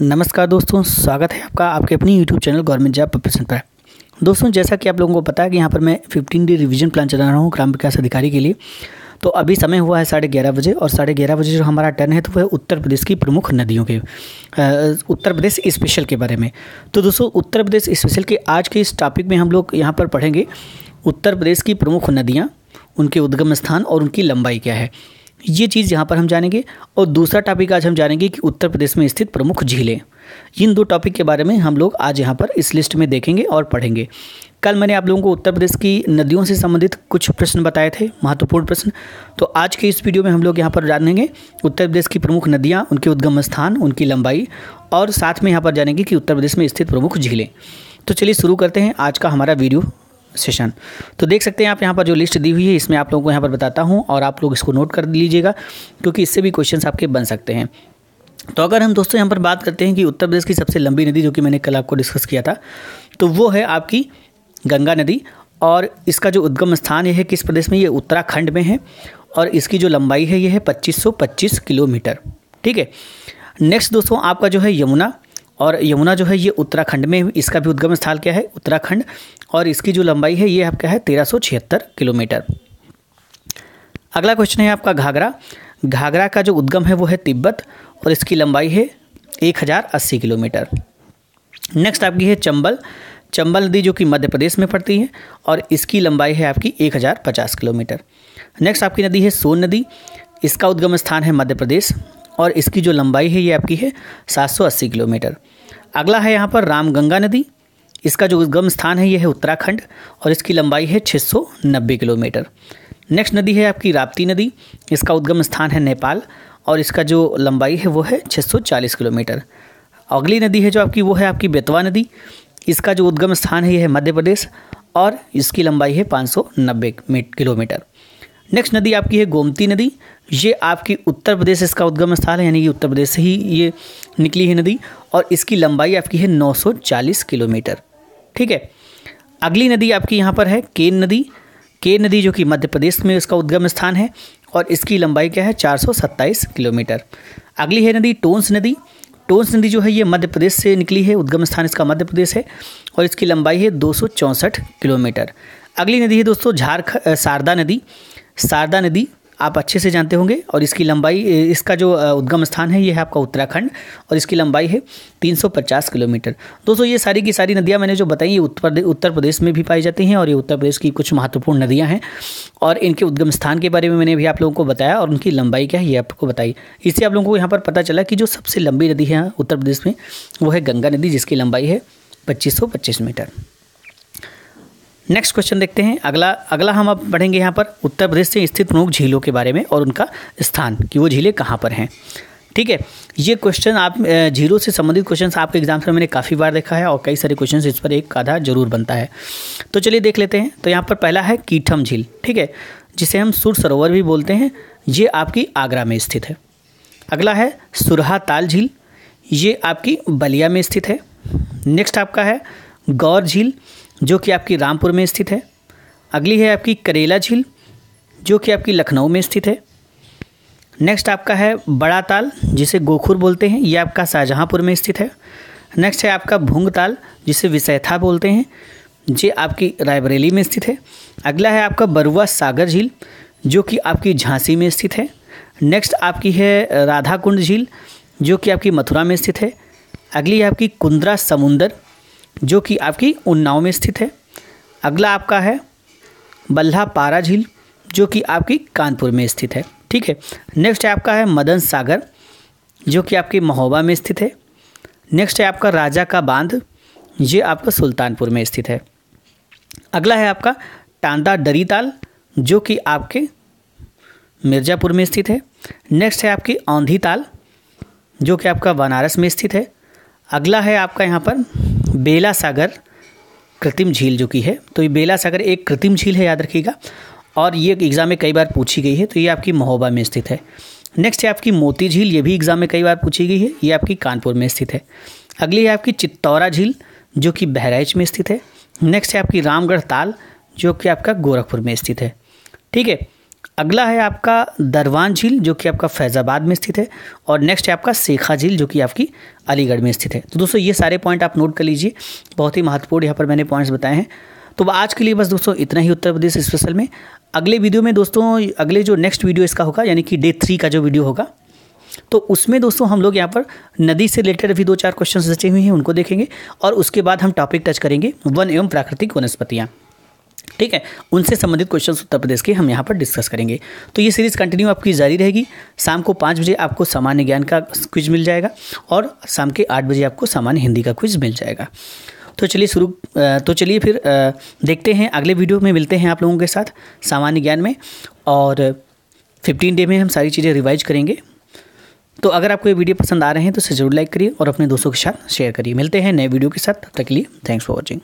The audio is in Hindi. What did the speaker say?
नमस्कार दोस्तों, स्वागत है आपका आपके अपनी YouTube channel government job preparation पर। दोस्तों, जैसा कि आप लोगों को पता है कि यहाँ पर मैं 15 डे रिवीजन प्लान चला रहा हूँ ग्राम विकास अधिकारी के लिए। तो अभी समय हुआ है साढ़े ग्यारह बजे और साढ़े ग्यारह बजे जो हमारा टर्न है तो वह उत्तर प्रदेश की प्रमुख नदियों के उत्तर प्रदेश स्पेशल के बारे में। तो दोस्तों, उत्तर प्रदेश स्पेशल के आज के इस टॉपिक में हम लोग यहाँ पर पढ़ेंगे, उत्तर प्रदेश की प्रमुख नदियाँ, उनके उद्गम स्थान और उनकी लंबाई क्या है। ये चीज़ यहाँ पर हम जानेंगे और दूसरा टॉपिक आज हम जानेंगे कि उत्तर प्रदेश में स्थित प्रमुख झीलें। इन दो टॉपिक के बारे में हम लोग आज यहाँ पर इस लिस्ट में देखेंगे और पढ़ेंगे। कल मैंने आप लोगों को उत्तर प्रदेश की नदियों से संबंधित कुछ प्रश्न बताए थे, महत्वपूर्ण प्रश्न। तो आज के इस वीडियो में हम लोग यहाँ पर जानेंगे उत्तर प्रदेश की प्रमुख नदियाँ, उनके उद्गम स्थान, उनकी लंबाई और साथ में यहाँ पर जानेंगे कि उत्तर प्रदेश में स्थित प्रमुख झीलें। तो चलिए शुरू करते हैं आज का हमारा वीडियो सेशन तो देख सकते हैं आप यहाँ पर जो लिस्ट दी हुई है, इसमें आप लोगों को यहाँ पर बताता हूँ और आप लोग इसको नोट कर लीजिएगा, क्योंकि इससे भी क्वेश्चन आपके बन सकते हैं। तो अगर हम दोस्तों यहाँ पर बात करते हैं कि उत्तर प्रदेश की सबसे लंबी नदी जो कि मैंने कल आपको डिस्कस किया था तो वो है आपकी गंगा नदी और इसका जो उद्गम स्थान यह है किस प्रदेश में? ये उत्तराखंड में है और इसकी जो लंबाई है ये है 2525 किलोमीटर। ठीक है? नेक्स्ट दोस्तों आपका जो है यमुना और यमुना जो है, ये उत्तराखंड में इसका भी उद्गम स्थल क्या है? उत्तराखंड। और इसकी जो लंबाई है, ये आपका है तेरह किलोमीटर। अगला क्वेश्चन है आपका घाघरा। घाघरा का जो उद्गम है, वो है तिब्बत और इसकी लंबाई है एक हज़ार अस्सी किलोमीटर। नेक्स्ट आपकी है चंबल। चंबल नदी जो कि मध्य प्रदेश में पड़ती है और इसकी लंबाई है आपकी एक हज़ार पचास किलोमीटर। नेक्स्ट आपकी नदी है सोन नदी। इसका उद्गम स्थान है मध्य प्रदेश। और इसकी जो लंबाई है, ये आपकी है 780 किलोमीटर। अगला है यहाँ पर रामगंगा नदी। इसका जो उद्गम स्थान है, ये है उत्तराखंड और इसकी लंबाई है 690 किलोमीटर। नेक्स्ट नदी है आपकी राप्ती नदी। इसका उद्गम स्थान है नेपाल और इसका जो लंबाई है, वो है 640 किलोमीटर। अगली नदी है जो आपकी, वो है आपकी बेतवा नदी। इसका जो उद्गम स्थान है, ये है मध्य प्रदेश और इसकी लंबाई है 590 किलोमीटर। नेक्स्ट नदी आपकी है गोमती नदी। ये आपकी उत्तर प्रदेश इसका उद्गम स्थान है, यानी कि उत्तर प्रदेश से ही ये निकली है नदी, और इसकी लंबाई आपकी है 940 किलोमीटर। ठीक है? अगली नदी आपकी यहाँ पर है केन नदी। केन नदी जो कि मध्य प्रदेश में इसका उद्गम स्थान है, और इसकी लंबाई क्या है? चार सौ सत्ताईस किलोमीटर। अगली है नदी टोंस नदी। टोंस नदी जो है ये मध्य प्रदेश से निकली है, उद्गम स्थान इसका मध्य प्रदेश है, और इसकी लंबाई है दो किलोमीटर। अगली नदी है दोस्तों झारखंड शारदा नदी। शारदा नदी आप अच्छे से जानते होंगे और इसकी लंबाई, इसका जो उद्गम स्थान है, ये है आपका उत्तराखंड और इसकी लंबाई है 350 किलोमीटर। दोस्तों, ये सारी की सारी नदियाँ मैंने जो बताई, ये उत्तर उत्तर प्रदेश में भी पाई जाती हैं और ये उत्तर प्रदेश की कुछ महत्वपूर्ण नदियाँ हैं और इनके उद्गम स्थान के बारे में मैंने भी आप लोगों को बताया और उनकी लंबाई क्या है, ये आपको बताई। इससे आप लोगों को यहाँ पर पता चला कि जो सबसे लंबी नदी है उत्तर प्रदेश में, वो है गंगा नदी, जिसकी लंबाई है पच्चीस मीटर। नेक्स्ट क्वेश्चन देखते हैं। अगला अगला हम अब पढ़ेंगे यहाँ पर। उत्तर प्रदेश से स्थित प्रमुख झीलों के बारे में और उनका स्थान कि वो झीलें कहाँ पर हैं। ठीक है, ये क्वेश्चन आप झीलों से संबंधित क्वेश्चन आपके एग्ज़ाम्स में मैंने काफ़ी बार देखा है और कई सारे क्वेश्चन इस पर एक आधा ज़रूर बनता है। तो चलिए देख लेते हैं। तो यहाँ पर पहला है कीठम झील। ठीक है, जिसे हम सुर सरोवर भी बोलते हैं। ये आपकी आगरा में स्थित है। अगला है सुरहा ताल झील। ये आपकी बलिया में स्थित है। नेक्स्ट आपका है गौर झील। जो कि आपकी रामपुर में स्थित है। अगली है आपकी करेला झील, जो कि आपकी लखनऊ में स्थित है। नेक्स्ट आपका है बड़ा ताल, जिसे गोखुर बोलते हैं, ये आपका शाहजहाँपुर में स्थित है। नेक्स्ट है आपका भूंग ताल, जिसे विसैथा बोलते हैं, ये आपकी रायबरेली में स्थित है। अगला है आपका बरुआ सागर झील, जो कि आपकी झांसी में स्थित है। नेक्स्ट आपकी है राधा कुंड झील, जो कि आपकी मथुरा में स्थित है। अगली है आपकी कुंद्रा समुंदर जो कि आपकी उन्नाव में स्थित है। अगला आपका है बल्हा पारा झील, जो कि आपकी कानपुर में स्थित है। ठीक है नेक्स्ट है आपका है मदन सागर, जो कि आपकी महोबा में स्थित है। नेक्स्ट है आपका राजा का बाँध, ये आपका सुल्तानपुर में स्थित है। अगला है आपका टांडा डरी ताल जो कि आपके मिर्ज़ापुर में स्थित है। नेक्स्ट है आपकी औंधी ताल जो कि आपका बनारस में स्थित है। अगला है आपका यहाँ पर बेला सागर कृत्रिम झील जो कि है तो ये बेला सागर एक कृत्रिम झील है, याद रखिएगा। और ये एग्ज़ाम में कई बार पूछी गई है तो ये आपकी महोबा में स्थित है। नेक्स्ट है आपकी मोती झील, ये भी एग्ज़ाम में कई बार पूछी गई है, ये आपकी कानपुर में स्थित है। अगली है आपकी चित्तौरा झील, जो कि बहराइच में स्थित है। नेक्स्ट है आपकी रामगढ़ ताल, जो कि आपका गोरखपुर में स्थित है। ठीक है अगला है आपका दरवान झील, जो कि आपका फैज़ाबाद में स्थित है, और नेक्स्ट है आपका सेखा झील, जो कि आपकी अलीगढ़ में स्थित है। तो दोस्तों, ये सारे पॉइंट आप नोट कर लीजिए। बहुत ही महत्वपूर्ण यहाँ पर मैंने पॉइंट्स बताए हैं। तो आज के लिए बस दोस्तों इतना ही उत्तर प्रदेश स्पेशल में। अगले वीडियो में दोस्तों, अगले जो नेक्स्ट वीडियो इसका होगा, यानी कि डे थ्री का जो वीडियो होगा तो उसमें दोस्तों हम लोग यहाँ पर नदी से रिलेटेड भी दो चार क्वेश्चन बचे हुए हैं, उनको देखेंगे, और उसके बाद हम टॉपिक टच करेंगे, वन एवं प्राकृतिक वनस्पतियाँ। ठीक है? उनसे संबंधित क्वेश्चन उत्तर प्रदेश के हम यहाँ पर डिस्कस करेंगे। तो ये सीरीज़ कंटिन्यू आपकी जारी रहेगी। शाम को पाँच बजे आपको सामान्य ज्ञान का क्विज मिल जाएगा और शाम के आठ बजे आपको सामान्य हिंदी का क्विज मिल जाएगा। तो चलिए शुरू तो चलिए फिर देखते हैं। अगले वीडियो में मिलते हैं आप लोगों के साथ सामान्य ज्ञान में और फिफ्टीन डे में हम सारी चीज़ें रिवाइज करेंगे। तो अगर आपको ये वीडियो पसंद आ रहे हैं तो इसे ज़रूर लाइक करिए और अपने दोस्तों के साथ शेयर करिए। मिलते हैं नए वीडियो के साथ। तब तक के लिए थैंक्स फॉर वॉचिंग